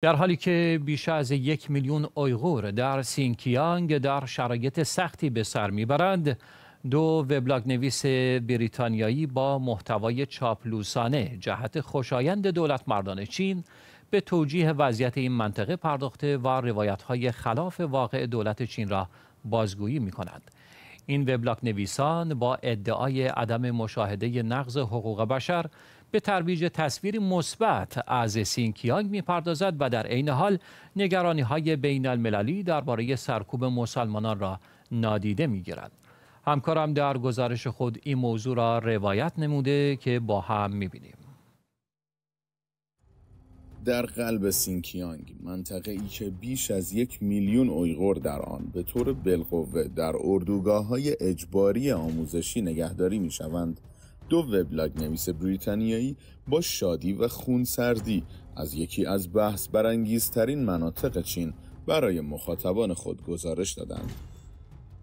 در حالی که بیش از یک میلیون اویغور در سینکیانگ در شرایط سختی به سر می‌برند دو وبلاگ نویس بریتانیایی با محتوای چاپلوسانه جهت خوشایند دولت مردان چین به توجیه وضعیت این منطقه پرداخته و روایت های خلاف واقع دولت چین را بازگویی می کنند. این وبلاگ نویسان با ادعای عدم مشاهده نقض حقوق بشر به ترویج تصویری مثبت از سینکیانگ می‌پردازد و در عین حال نگرانی های بین المللی درباره سرکوب مسلمانان را نادیده می‌گیرد. همکارم در گزارش خود این موضوع را روایت نموده که با هم می‌بینیم. در قلب سینکیانگ منطقه ای که بیش از یک میلیون اویغور در آن به طور بالقوه در اردوگاه های اجباری آموزشی نگهداری می شوند دو وبلاگ نویس بریتانیایی با شادی و خونسردی از یکی از بحث برانگیزترین مناطق چین برای مخاطبان خود گزارش دادند.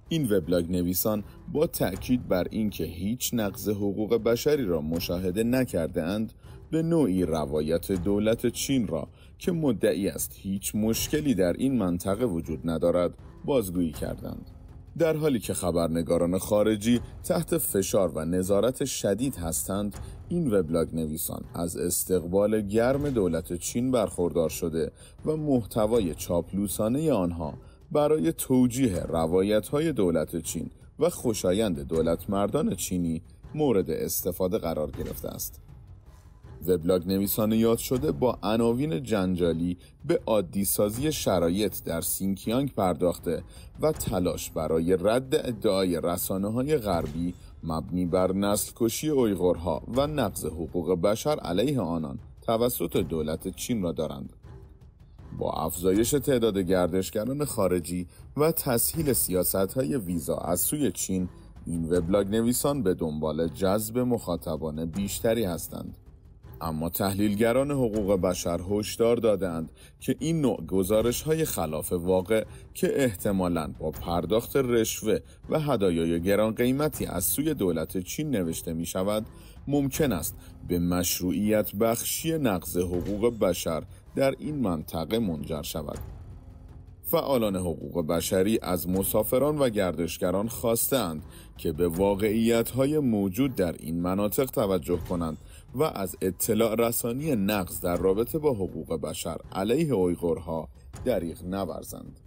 این وبلاگ نویسان با تأکید بر اینکه هیچ نقض حقوق بشری را مشاهده نکرده اند به نوعی روایت دولت چین را که مدعی است هیچ مشکلی در این منطقه وجود ندارد بازگویی کردند. در حالی که خبرنگاران خارجی تحت فشار و نظارت شدید هستند این وبلاگ نویسان از استقبال گرم دولت چین برخوردار شده و محتوای چاپلوسانه آنها برای توجیه روایت های دولت چین و خوشایند دولت مردان چینی مورد استفاده قرار گرفته است. وبلاگ نویسان یاد شده با عناوین جنجالی به عادی سازی شرایط در سینکیانگ پرداخته و تلاش برای رد ادعای رسانه های غربی مبنی بر نسل کشی اویغورها و نقض حقوق بشر علیه آنان توسط دولت چین را دارند. با افزایش تعداد گردشگران خارجی و تسهیل سیاست های ویزا از سوی چین این وبلاگ نویسان به دنبال جذب مخاطبان بیشتری هستند. اما تحلیلگران حقوق بشر هشدار دادند که این نوع گزارش های خلاف واقع که احتمالاً با پرداخت رشوه و هدایای گران قیمتی از سوی دولت چین نوشته می شود ممکن است به مشروعیت بخشی نقض حقوق بشر در این منطقه منجر شود. فعالان حقوق بشری از مسافران و گردشگران خواستند که به واقعیت موجود در این مناطق توجه کنند و از اطلاع رسانی نقض در رابطه با حقوق بشر علیه اویغورها دریغ نورزند.